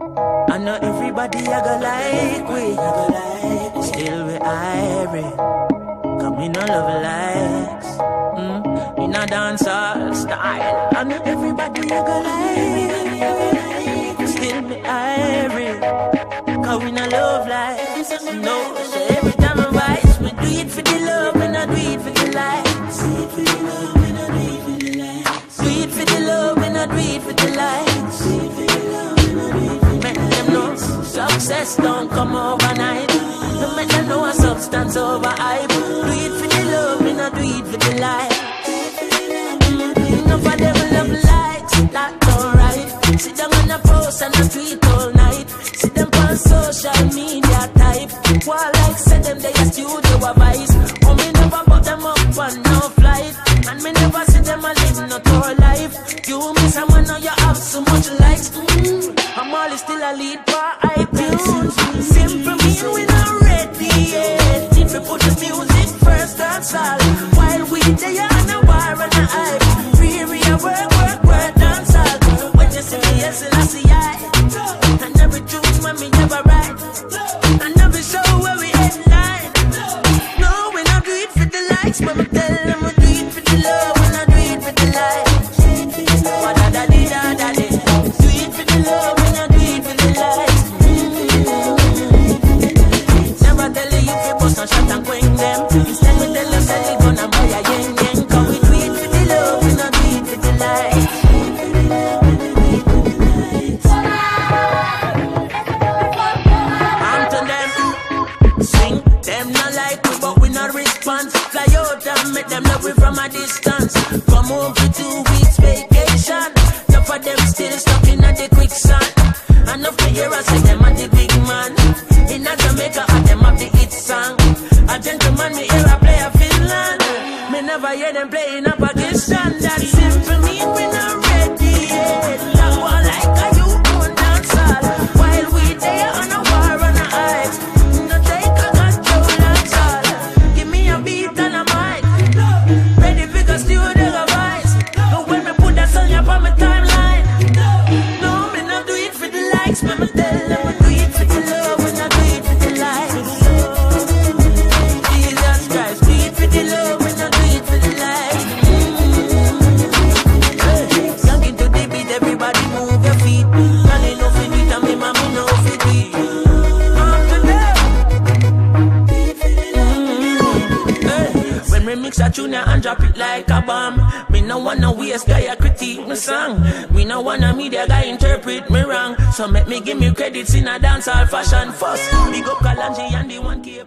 I know everybody I go like we, still we irie. Cause me no love likes, mm, me no dance all style. I know everybody I go like, still we irie. Cause we no love likes, no. So every time I rise, we do it for the love, we not do it for the likes. Do it for the love, we not do it for the likes. Do it for the love, we not do it for the success don't come overnight. Don't make them know a substance over hype. Do it for the love, we not do it for the likes. Enough of them love likes, that's alright. Sit down on a post and a tweet all night. Sit them on social media type. While like say them they a studio a vice. Oh me never put them up on no flight. And me never see them a live no tour life. You miss someone now you have so much likes. Mm. I'm always still a lead for iTunes. Simple mean we not ready yet. If we put the music first, that's all. While we there on a war and a hype. Free, we a work, work, work, dance all. When you see me, I see I. And every tune when me never write. And every show where we headline. No, them not like we, but we not respond. Fly out and make them love we from a distance. Come home for two weeks vacation. Enough of them still stuck in the quicksand. Enough to hear us say them are the big man. In a Jamaica, and them have the hit song. A gentleman, me hear a play a Finland. Me never hear them playing a Pakistan. That's simple, mean we not it mix a tune and drop it like a bomb. Me no wanna waste guy a critique my song. We no wanna media guy interpret me wrong. So make me give me credits in a dancehall fashion. First Big up Kalanji and the one keep